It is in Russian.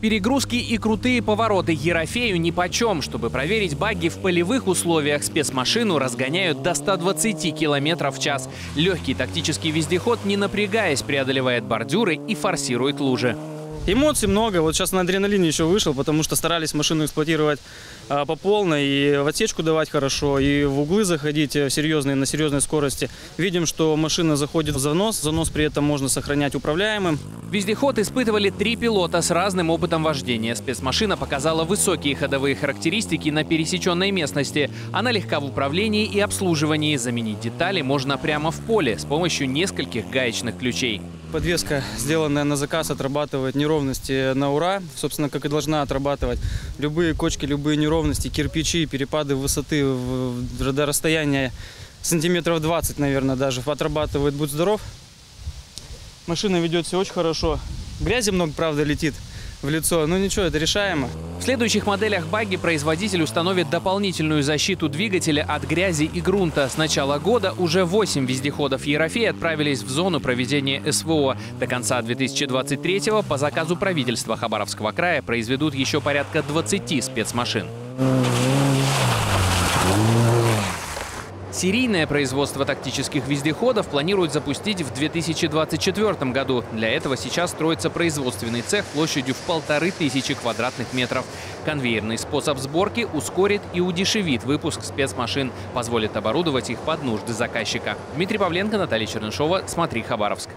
Перегрузки и крутые повороты Ерофею нипочем. Чтобы проверить багги в полевых условиях, спецмашину разгоняют до 120 км в час. Легкий тактический вездеход, не напрягаясь, преодолевает бордюры и форсирует лужи. Эмоций много. Вот сейчас на адреналине еще вышел, потому что старались машину эксплуатировать а, по полной, и в отсечку давать хорошо, и в углы заходить э, серьезные, на серьезной скорости. Видим, что машина заходит в занос, занос при этом можно сохранять управляемым. Вездеход испытывали три пилота с разным опытом вождения. Спецмашина показала высокие ходовые характеристики на пересеченной местности. Она легка в управлении и обслуживании. Заменить детали можно прямо в поле с помощью нескольких гаечных ключей. Подвеска, сделанная на заказ, отрабатывает неровности на ура, собственно, как и должна отрабатывать. Любые кочки, любые неровности, кирпичи, перепады высоты до расстояния сантиметров 20, наверное, даже отрабатывает «Будь здоров». Машина ведет все очень хорошо. Грязи много, правда, летит в лицо. Но ничего, это решаемо. В следующих моделях багги производитель установит дополнительную защиту двигателя от грязи и грунта. С начала года уже 8 вездеходов Ерофей отправились в зону проведения СВО. До конца 2023-го по заказу правительства Хабаровского края произведут еще порядка 20 спецмашин. Серийное производство тактических вездеходов планируют запустить в 2024 году. Для этого сейчас строится производственный цех площадью в полторы тысячи квадратных метров. Конвейерный способ сборки ускорит и удешевит выпуск спецмашин, позволит оборудовать их под нужды заказчика. Дмитрий Павленко, Наталья Чернышова. Смотри, Хабаровск.